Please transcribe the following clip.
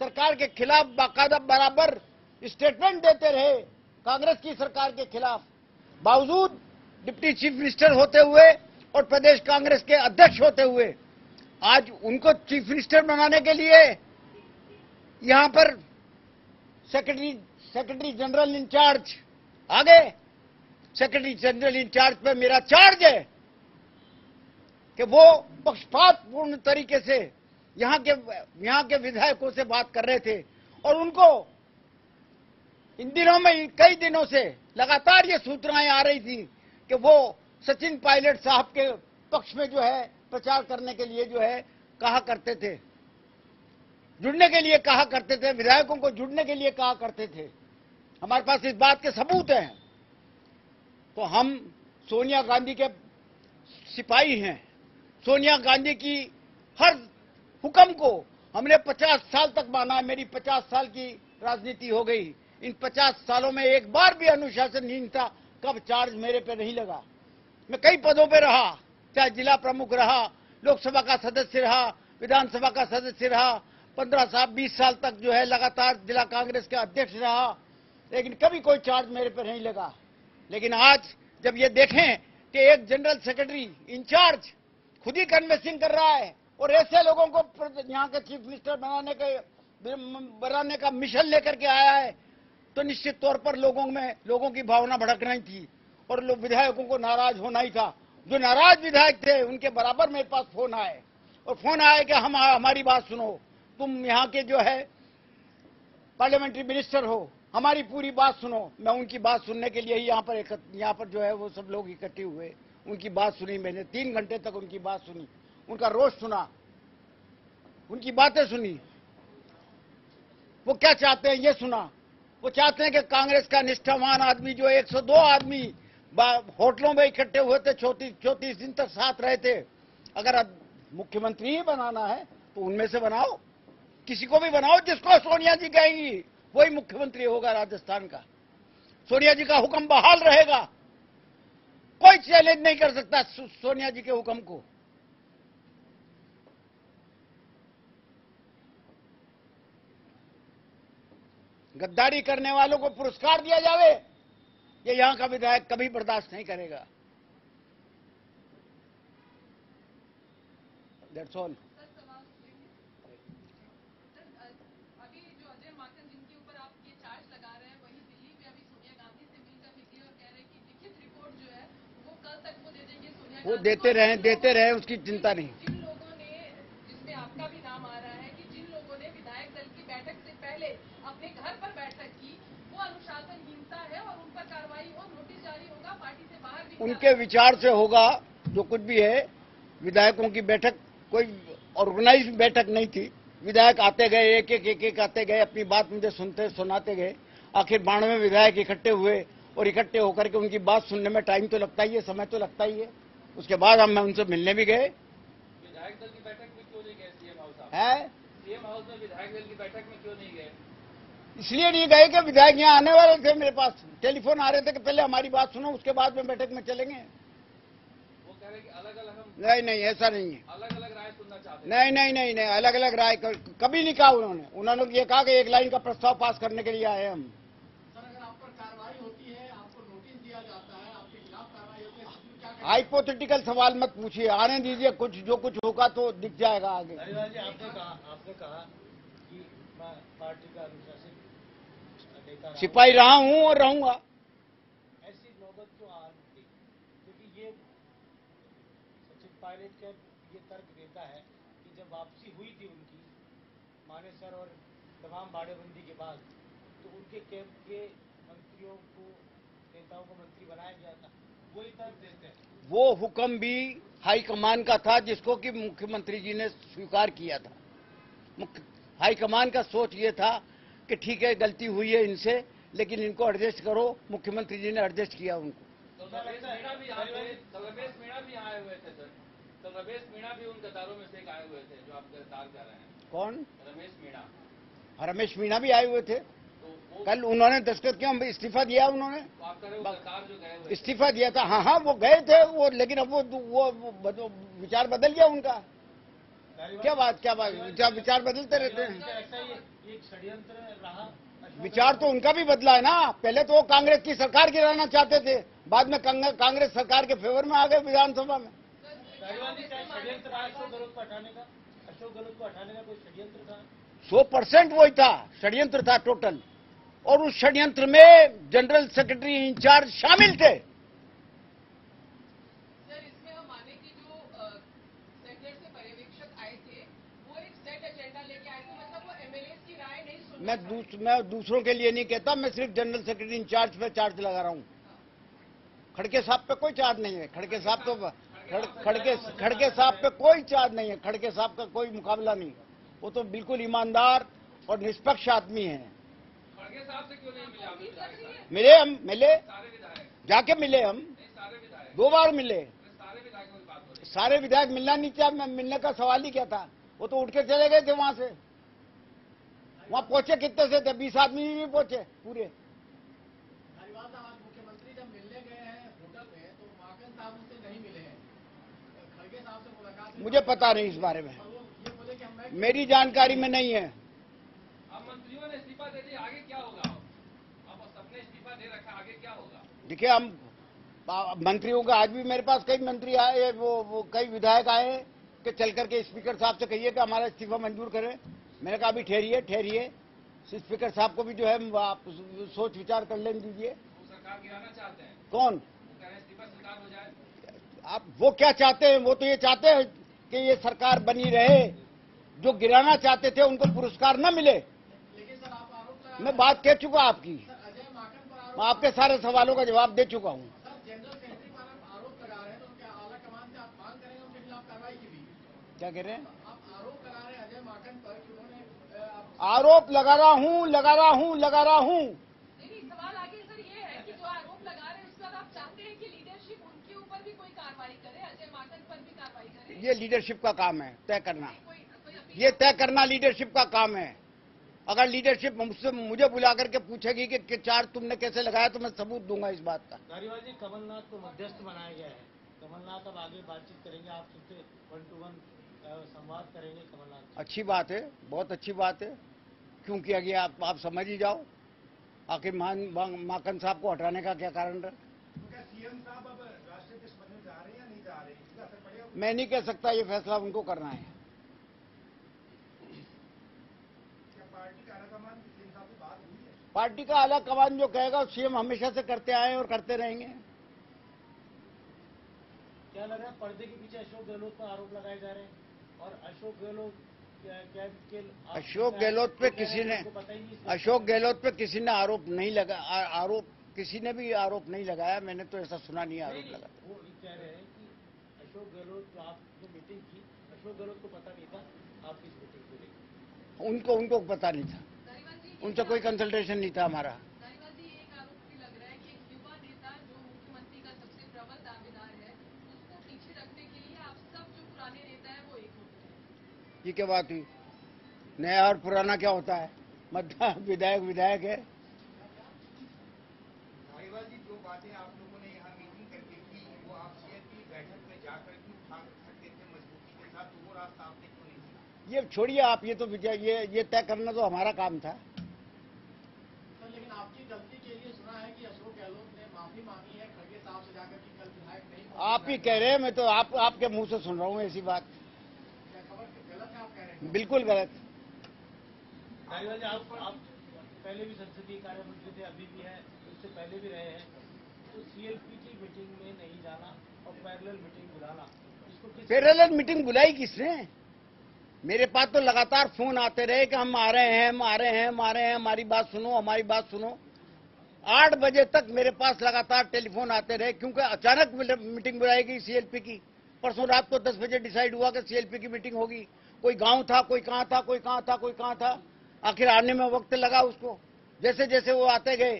सरकार के खिलाफ बाकायदा बराबर स्टेटमेंट देते रहे कांग्रेस की सरकार के खिलाफ। बावजूद डिप्टी चीफ मिनिस्टर होते हुए और प्रदेश कांग्रेस के अध्यक्ष होते हुए, आज उनको चीफ मिनिस्टर बनाने के लिए यहाँ पर सेक्रेटरी सेक्रेटरी जनरल इंचार्ज आ गए सेक्रेटरी जनरल इंचार्ज पर मेरा चार्ज है कि वो पक्षपातपूर्ण तरीके से यहाँ के यहाँ के विधायकों से बात कर रहे थे और उनको इन दिनों में, कई दिनों से लगातार ये सूचनाएँ आ रही थी कि वो सचिन पायलट साहब के पक्ष में जो है, प्रचार करने के लिए जो है, कहा करते थे। जुड़ने के लिए कहा करते थे, विधायकों को जुड़ने के लिए कहा करते थे। हमारे पास इस बात के सबूत हैं। तो हम सोनिया गांधी के सिपाही हैं। सोनिया गांधी की हर हुक्म को हमने 50 साल तक माना, मेरी 50 साल की राजनीति हो गई। इन 50 सालों में एक बार भी अनुशासनहीनता कब चार्ज मेरे पे नहीं लगा। मैं कई पदों पे रहा, चाहे जिला प्रमुख रहा, लोकसभा का सदस्य रहा, विधानसभा का सदस्य रहा, पंद्रह साल, बीस साल तक जो है लगातार जिला कांग्रेस का अध्यक्ष रहा, लेकिन कभी कोई चार्ज मेरे पे नहीं लगा। लेकिन आज जब ये देखें कि एक जनरल सेक्रेटरी इंचार्ज खुद ही कन्वेंसिंग कर रहा है और ऐसे लोगों को यहाँ के चीफ मिनिस्टर बनाने के, बनाने का मिशन लेकर के आया है तो निश्चित तौर पर लोगों में, लोगों की भावना भड़क रही थी। और विधायकों को नाराज़ होना ही था। जो नाराज़ विधायक थे, उनके बराबर मेरे पास फ़ोन आए। और फ़ोन आया कि हम, हमारी बात सुनो। तुम यहाँ के जो है, पार्लियामेंट्री मिनिस्टर हो, हमारी पूरी बात सुनो। मैं उनकी बात सुनने के लिए ही यहाँ पर यहाँ पर जो है वो सब लोग इकट्ठे हुए। उनकी बात सुनी मैंने। तीन घंटे तक उनकी बात सुनी। उनका रोष सुना, उनकी बातें सुनी। वो क्या चाहते हैं ये सुना। वो चाहते हैं कि कांग्रेस का निष्ठावान आदमी, जो 102 आदमी होटलों में इकट्ठे हुए थे, चौतीस चौतीस दिन तक साथ रहे थे। अगर अब मुख्यमंत्री ही बनाना है तो उनमें से बनाओ। किसी को भी बनाओ, जिसको सोनिया जी कहेंगी, वही मुख्यमंत्री होगा राजस्थान का। सोनिया जी का हुक्म बहाल रहेगा। कोई चैलेंज नहीं कर सकता सोनिया जी के हुक्म को। गद्दारी करने वालों को पुरस्कार दिया जावे, ये यहाँ का विधायक कभी बर्दाश्त नहीं करेगा। दैट्स ऑल वो देते रहे देते रहे, उसकी चिंता नहीं जिन लोगों ने जिसमें आपका भी नाम आ रहा है कि जिन लोगों ने विधायक दल की बैठक से अपने घर पर बैठक की। वो अनुशासनहीनता है और उन पर कार्रवाई और नोटिस जारी होगा पार्टी से बाहर भी उनके विचार से होगा जो कुछ भी है विधायकों की बैठक कोई ऑर्गेनाइज बैठक नहीं थी। विधायक आते गए एक एक एक एक आते गए अपनी बात मुझे सुनते सुनाते गए। आखिर बानवे विधायक इकट्ठे हुए और इकट्ठे होकर के उनकी बात सुनने में टाइम तो लगता ही है समय तो लगता ही है। उसके बाद हम उनसे मिलने भी गए। विधायक दल की बैठक में क्यों नहीं गए सीएम है? सीएम हाउस में विधायक दल की बैठक में क्यों नहीं गए? इसलिए नहीं गए कि विधायक यहाँ आने वाले थे मेरे पास। टेलीफोन आ रहे थे कि पहले हमारी बात सुनो उसके बाद में बैठक में चलेंगे। वो कह रहे कि अलग अलग हम नहीं नहीं ऐसा नहीं है। अलग अलग राय सुनना चाहते हैं। नहीं नहीं नहीं नहीं अलग अलग राय कभी नहीं कहा उन्होंने। उन्होंने ये कहा कि एक लाइन का प्रस्ताव पास करने के लिए आए हम सर अगर आप पर कार्रवाई होती है आपको नोटिस दिया जाता है आपके खिलाफ कार्रवाई होती है तो क्या हाइपोथेटिकल सवाल मत पूछिए। आने दीजिए कुछ जो कुछ होगा तो दिख जाएगा आगे। आपने कहा आपने कहा कि मैं पार्टी का अनुशासित। सिपाही रहा हूँ और रहूँगा। ऐसी नौबत क्यों आ रही क्योंकि ये सचिन पायलट का ये तर्क देता है कि जब वापसी हुई थी उनकी मानेसर और तमाम बाड़ेबंदी के बाद तो उनके कैंप के मंत्रियों को नेताओं को मंत्री बनाया गया था। वो हुक्म भी हाईकमान का था जिसको कि मुख्यमंत्री जी ने स्वीकार किया था। हाईकमान का सोच ये था कि ठीक है गलती हुई है इनसे लेकिन इनको एडजस्ट करो मुख्यमंत्री जी ने एडजस्ट किया उनको। तो रमेश मीणा भी तो मीणा भी आए हुए थे सर। तो रमेश मीणा भी उन कतारों में से एक आए हुए थे जो आप गिरफ़्तार कर रहे हैं। कौन? रमेश मीणा। रमेश मीणा भी आए हुए थे। कल उन्होंने दस्तखत किया इस्तीफा दिया उन्होंने। इस्तीफा दिया था हाँ हाँ वो गए थे वो लेकिन अब वो वो, विचार बदल गया उनका। क्या बात क्या बात विचार विचार बदलते रहते हैं। विचार तो उनका भी बदला है ना। पहले तो वो कांग्रेस की सरकार गिराना चाहते थे बाद में कांग्रेस सरकार के फेवर में आ गए विधानसभा में। सौ परसेंट वही था षड्यंत्र था टोटल। और उस षड्यंत्र में जनरल सेक्रेटरी इंचार्ज शामिल थे। मतलब मैं दूस, मैं दूसरों के लिए नहीं कहता मैं सिर्फ़ जनरल सेक्रेटरी इंचार्ज पे चार्ज लगा रहा हूँ। खड़के साहब पे कोई चार्ज नहीं है खड़के साहब तो खड़के खड़के साहब पे कोई चार्ज नहीं है खड़के साहब का कोई मुकाबला नहीं। वो तो बिल्कुल ईमानदार और निष्पक्ष आदमी है। मिले? हम मिले। जाके मिले हम। दो बार मिले। सारे विधायकों मिलना नहीं चाहिए मिलने का सवाल ही क्या था। वो तो उठ के चले गए थे वहाँ से। वहाँ पहुँचे कितने से थे? बीस आदमी भी नहीं पहुँचे पूरे। धारीवाल साहब आज मुख्यमंत्री जब मिलने गए हैं होटल में तो माकन साहब उनसे नहीं मिले हैं। खड़गे साहब से मुलाकात हुई। मुझे पता नहीं इस बारे में। मेरी जानकारी में नहीं है। इस्तीफा दे दिया आगे क्या होगा? अब सबने इस्तीफा दे रखा आगे क्या होगा? देखिए हम मंत्रियों का आज भी मेरे पास कई मंत्री आए वो, वो कई विधायक आए कि चल करके स्पीकर साहब से कहिए कि हमारा इस्तीफा मंजूर करें। मैंने कहा अभी ठहरिए ठहरिए। स्पीकर साहब को भी जो है आप सोच विचार कर लेने दीजिए। सरकार गिराना चाहते हैं। कौन? आप वो क्या चाहते हैं? वो तो ये चाहते हैं कि ये सरकार बनी रहे। जो गिराना चाहते थे उनको पुरस्कार न मिले लेकिन सर आप आरोप लगा मैं बात कह चुका आपकी। मैं आपके सारे सवालों का जवाब दे चुका हूँ। हैं तो क्या कह रहे हैं? आरोप लगा रहे हैं लगा रहा हूँ लगा रहा हूँ। लगा रहा हूँ नहीं नहीं सवाल आगे सर ये लीडरशिप का काम है तय करना। ये तय करना लीडरशिप का काम है। अगर लीडरशिप मुझसे मुझे बुला करके पूछेगी कि, कि चार्ज तुमने कैसे लगाया तो मैं सबूत दूँगा इस बात का। धारीवाल जी कमलनाथ को मध्यस्थ बनाया गया है। कमलनाथ अब आगे बातचीत करेंगे आप सबसे वन टू वन संवाद करेंगे कमलनाथ अच्छी बात है बहुत अच्छी बात है। क्योंकि किया गया आप, आप समझ ही जाओ आखिर मान माकन साहब को हटाने का क्या कारण रहा? तो क्या सीएम साहब अब राष्ट्रीय अध्यक्ष बनने जा रहे हैं या नहीं जा रहे हैं? इसका असर पड़ेगा। मैं नहीं कह सकता ये फैसला उनको करना है क्या पार्टी का आलाकमान की सीएम साहब से बात हुई है पार्टी का आला कमान जो कहेगा सीएम हमेशा से करते आए और करते रहेंगे। क्या लग रहा है पर्दे के पीछे अशोक गहलोत पर आरोप लगाए जा रहे हैं? और अशोक गहलोत अशोक गहलोत पे किसी ने अशोक गहलोत पे किसी ने आरोप नहीं लगा आ- आरोप किसी ने भी आरोप नहीं लगाया मैंने तो ऐसा सुना नहीं आरोप लगा वो कह रहे हैं कि अशोक गहलोत जो आप जो मीटिंग की अशोक गहलोत को पता नहीं था आप इस मीटिंग को लेकर। उनको उनको पता नहीं था। उनसे कोई कंसल्टेशन नहीं था हमारा। जी एक आरोप भी लग रहा है कि एक युवा नेता जो मुख्यमंत्री का सबसे प्रबल दावेदार है उसको पीछे रखने के लिए आप सब जो पुराने नेता है वो एक हो गए हैं। ये क्या बात हुई? नया और पुराना क्या होता है? मतलब विधायक विधायक है। जी जो बातें आप लोगों ने यहाँ मीटिंग करके की वो आप की बैठक में जाकर सकते थे मजबूती के साथ? वो रास्ता आपने क्यों नहीं ये छोड़िए आप ये तो ये ये तय करना तो हमारा काम था सर लेकिन आपकी गलती के लिए सुना है कि अशोक गहलोत ने माफ़ी मांगी है खड़गे साहब से जाकर कि कल विधायक नहीं पहुँचे। आप ही कह रहे हैं मैं तो आप आपके मुँह से सुन रहा हूँ ऐसी बात। गलत आप कह रहे बिल्कुल गलत। आप आप पहले भी संसदीय कार्य मंत्री थे अभी भी हैं उससे पहले भी रहे हैं। तो सीएलपी की मीटिंग में नहीं जाना और पैरेलल मीटिंग बुलाना पैरेलल मीटिंग बुलाई किसने? मेरे पास तो लगातार फ़ोन आते रहे कि हम आ रहे हैं हम आ रहे हैं हम आ रहे हैं हमारी बात सुनो हमारी बात सुनो। आठ बजे तक मेरे पास लगातार टेलीफोन आते रहे, क्योंकि अचानक मीटिंग बुलाएगी सीएलपी की। परसों रात को दस बजे डिसाइड हुआ कि सीएलपी की मीटिंग होगी। कोई गाँव था, कोई कहाँ था, कोई कहाँ था, कोई कहाँ था। आखिर आने में वक्त लगा उसको। जैसे जैसे वो आते गए